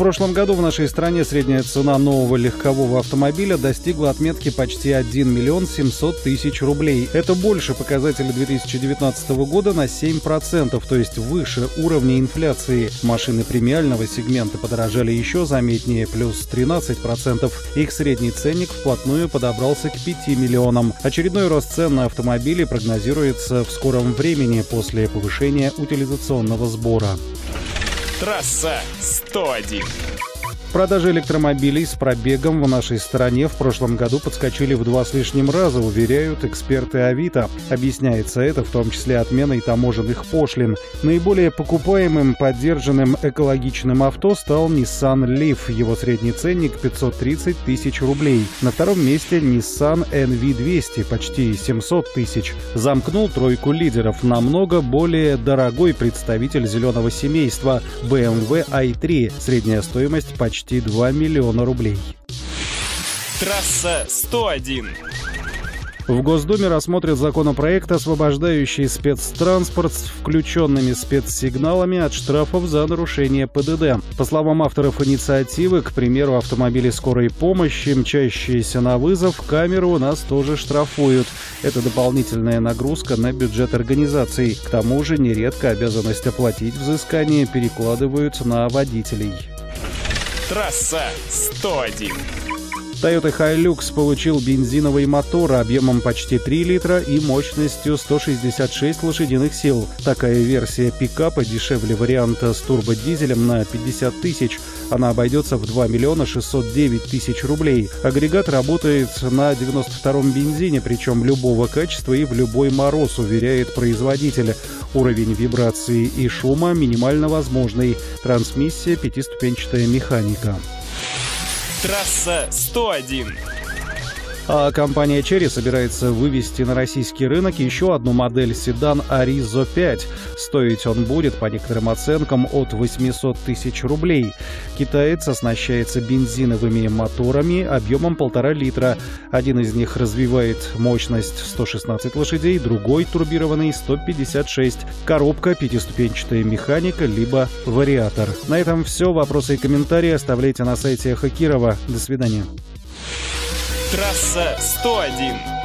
Прошлом году в нашей стране средняя цена нового легкового автомобиля достигла отметки почти 1 миллион 700 тысяч рублей. Это больше показателя 2019 года на 7%, то есть выше уровня инфляции. Машины премиального сегмента подорожали еще заметнее, плюс 13%. Их средний ценник вплотную подобрался к 5 миллионам. Очередной рост цен на автомобили прогнозируется в скором времени после повышения утилизационного сбора. Трасса 101. Продажи электромобилей с пробегом в нашей стране в прошлом году подскочили в два с лишним раза, уверяют эксперты Авито. Объясняется это в том числе отменой таможенных пошлин. Наиболее покупаемым поддержанным экологичным авто стал Nissan Leaf. Его средний ценник 530 тысяч рублей. На втором месте Nissan NV200, почти 700 тысяч. Замкнул тройку лидеров намного более дорогой представитель зеленого семейства BMW i3. Средняя стоимость почти почти 2 миллиона рублей. Трасса 101. В Госдуме рассмотрят законопроект, освобождающий спецтранспорт с включенными спецсигналами от штрафов за нарушение ПДД. По словам авторов инициативы, к примеру, автомобили скорой помощи, мчащиеся на вызов, камеры у нас тоже штрафуют. Это дополнительная нагрузка на бюджет организаций. К тому же нередко обязанность оплатить взыскание перекладывают на водителей. Трасса 101. Toyota Hilux получил бензиновый мотор объемом почти 3 литра и мощностью 166 лошадиных сил. Такая версия пикапа дешевле варианта с турбодизелем на 50 тысяч. Она обойдется в 2 миллиона 609 тысяч рублей. Агрегат работает на 92-м бензине, причем любого качества и в любой мороз, уверяет производитель. Уровень вибрации и шума минимально возможный. Трансмиссия пятиступенчатая механика. Трасса 101. А компания Cherry собирается вывести на российский рынок еще одну модель седан Arizo 5. Стоить он будет, по некоторым оценкам, от 800 тысяч рублей. Китаец оснащается бензиновыми моторами объемом полтора литра. Один из них развивает мощность 116 лошадей, другой турбированный 156. Коробка, пятиступенчатая механика, либо вариатор. На этом все. Вопросы и комментарии оставляйте на сайте Хакирова. До свидания. Трасса 101.